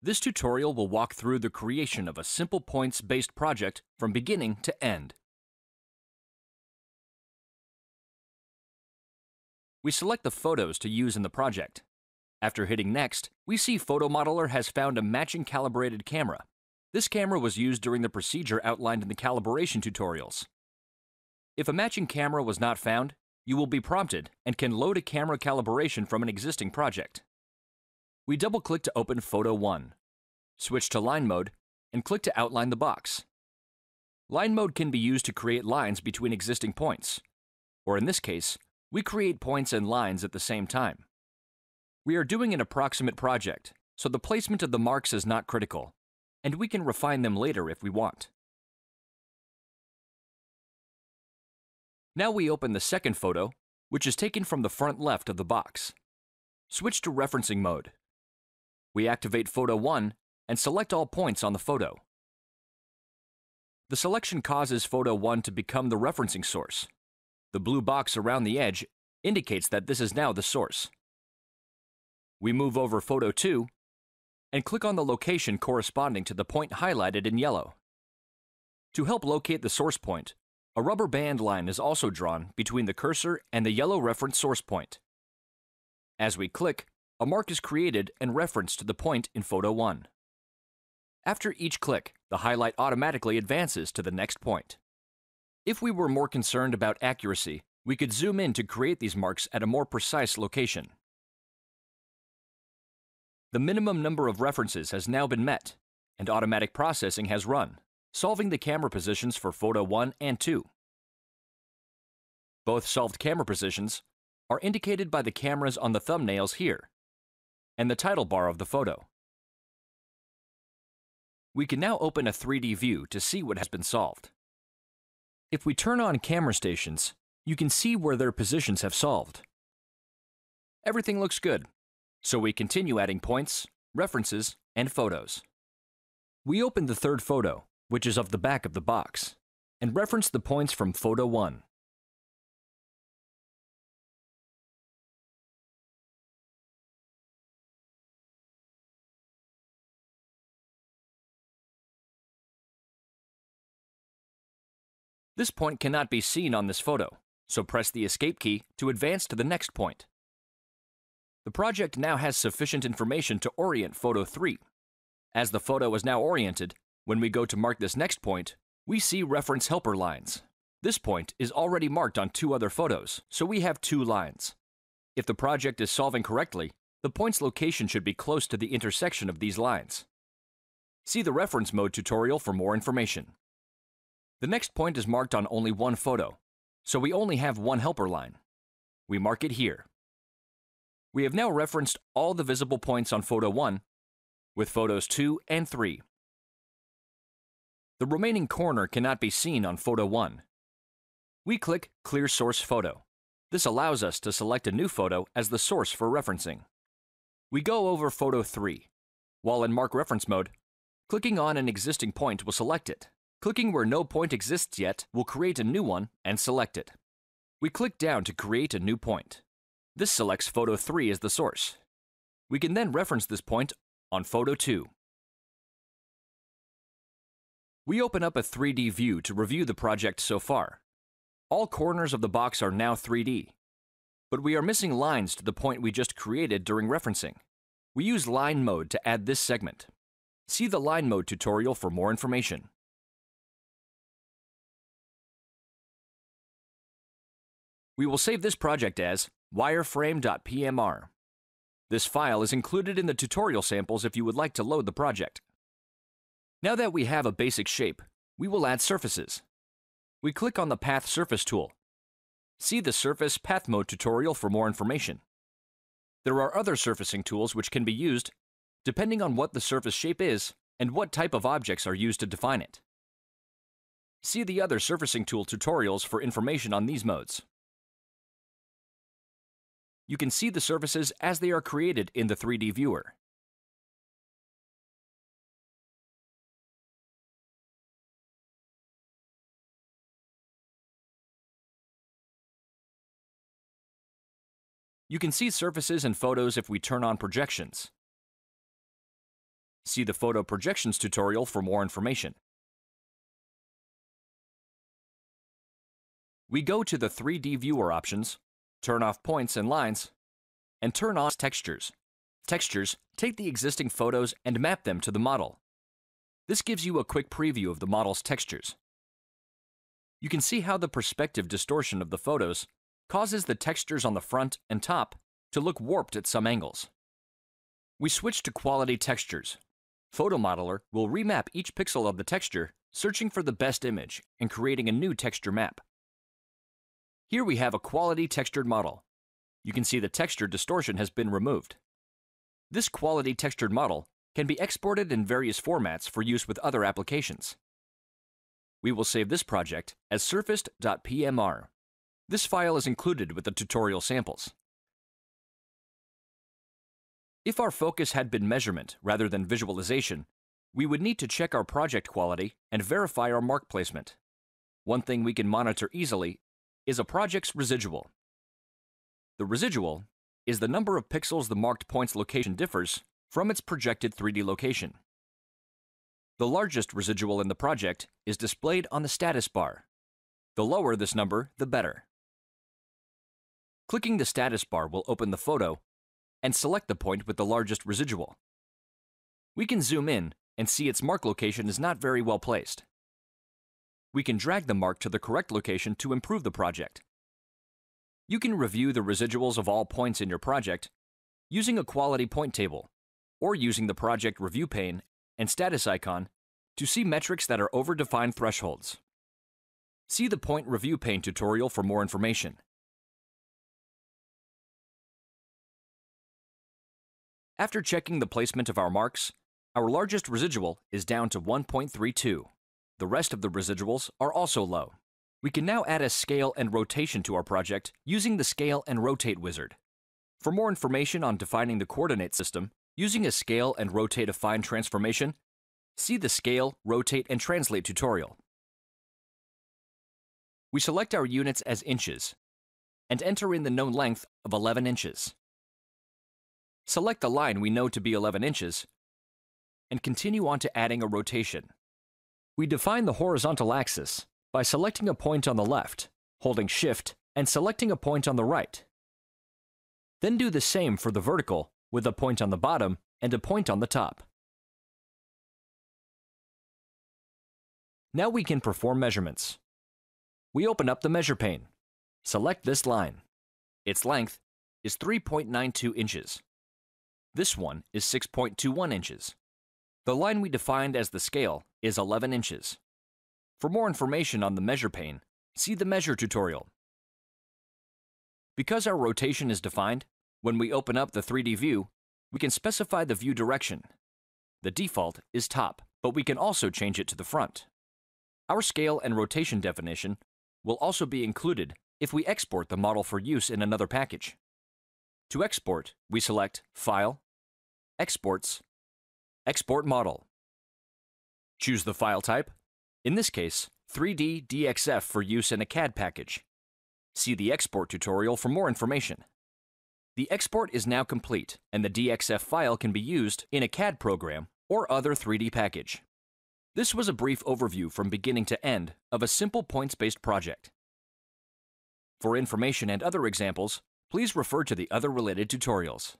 This tutorial will walk through the creation of a simple points-based project from beginning to end. We select the photos to use in the project. After hitting Next, we see PhotoModeler has found a matching calibrated camera. This camera was used during the procedure outlined in the calibration tutorials. If a matching camera was not found, you will be prompted and can load a camera calibration from an existing project. We double-click to open Photo 1, switch to Line Mode, and click to outline the box. Line Mode can be used to create lines between existing points, or in this case, we create points and lines at the same time. We are doing an approximate project, so the placement of the marks is not critical, and we can refine them later if we want. Now we open the second photo, which is taken from the front left of the box. Switch to referencing mode. We activate Photo 1 and select all points on the photo. The selection causes Photo 1 to become the referencing source. The blue box around the edge indicates that this is now the source. We move over Photo 2 and click on the location corresponding to the point highlighted in yellow. To help locate the source point, a rubber band line is also drawn between the cursor and the yellow reference source point. As we click, a mark is created and referenced to the point in Photo 1. After each click, the highlight automatically advances to the next point. If we were more concerned about accuracy, we could zoom in to create these marks at a more precise location. The minimum number of references has now been met, and automatic processing has run, solving the camera positions for Photo 1 and 2. Both solved camera positions are indicated by the cameras on the thumbnails here and the title bar of the photo. We can now open a 3D view to see what has been solved. If we turn on camera stations, you can see where their positions have solved. Everything looks good, so we continue adding points, references, and photos. We open the third photo, which is of the back of the box, and reference the points from Photo 1. This point cannot be seen on this photo, so press the Escape key to advance to the next point. The project now has sufficient information to orient Photo 3. As the photo is now oriented, when we go to mark this next point, we see reference helper lines. This point is already marked on two other photos, so we have two lines. If the project is solving correctly, the point's location should be close to the intersection of these lines. See the reference mode tutorial for more information. The next point is marked on only one photo, so we only have one helper line. We mark it here. We have now referenced all the visible points on photo 1 with photos 2 and 3. The remaining corner cannot be seen on photo 1. We click Clear Source Photo. This allows us to select a new photo as the source for referencing. We go over photo 3. While in Mark Reference mode, clicking on an existing point will select it. Clicking where no point exists yet will create a new one and select it. We click down to create a new point. This selects photo 3 as the source. We can then reference this point on photo 2. We open up a 3D view to review the project so far. All corners of the box are now 3D, but we are missing lines to the point we just created during referencing. We use line mode to add this segment. See the line mode tutorial for more information. We will save this project as wireframe.pmr. This file is included in the tutorial samples if you would like to load the project. Now that we have a basic shape, we will add surfaces. We click on the Path Surface tool. See the Surface Path Mode tutorial for more information. There are other surfacing tools which can be used depending on what the surface shape is and what type of objects are used to define it. See the other surfacing tool tutorials for information on these modes you can see the surfaces as they are created in the 3D viewer. You can see surfaces and photos if we turn on projections. See the photo projections tutorial for more information. We go to the 3D viewer options, turn off points and lines, and turn on textures. Textures take the existing photos and map them to the model. This gives you a quick preview of the model's textures. You can see how the perspective distortion of the photos causes the textures on the front and top to look warped at some angles. We switch to quality textures. PhotoModeler will remap each pixel of the texture, searching for the best image and creating a new texture map. Here we have a quality textured model. You can see the texture distortion has been removed. This quality textured model can be exported in various formats for use with other applications. We will save this project as surfaced.pmr. This file is included with the tutorial samples. If our focus had been measurement rather than visualization, we would need to check our project quality and verify our mark placement. One thing we can monitor easily is a project's residual. The residual is the number of pixels the marked point's location differs from its projected 3D location. The largest residual in the project is displayed on the status bar. The lower this number, the better. Clicking the status bar will open the photo and select the point with the largest residual. We can zoom in and see its mark location is not very well placed we can drag the mark to the correct location to improve the project. You can review the residuals of all points in your project using a quality point table or using the project review pane and status icon to see metrics that are over defined thresholds. See the point review pane tutorial for more information. After checking the placement of our marks, our largest residual is down to 1.32. The rest of the residuals are also low. We can now add a scale and rotation to our project using the Scale and Rotate wizard. For more information on defining the coordinate system, using a scale and rotate affine transformation, see the Scale, Rotate, and Translate tutorial. We select our units as inches and enter in the known length of 11 inches. Select the line we know to be 11 inches and continue on to adding a rotation. We define the horizontal axis by selecting a point on the left, holding Shift, and selecting a point on the right. Then do the same for the vertical with a point on the bottom and a point on the top. Now we can perform measurements. We open up the measure pane. Select this line. Its length is 3.92 inches. This one is 6.21 inches. The line we defined as the scale is 11 inches. For more information on the measure pane, see the measure tutorial. Because our rotation is defined, when we open up the 3D view, we can specify the view direction. The default is top, but we can also change it to the front. Our scale and rotation definition will also be included if we export the model for use in another package. To export, we select File, Exports, Export model. Choose the file type, in this case, 3D DXF for use in a CAD package. See the export tutorial for more information. The export is now complete, and the DXF file can be used in a CAD program or other 3D package. This was a brief overview from beginning to end of a simple points-based project. For information and other examples, please refer to the other related tutorials.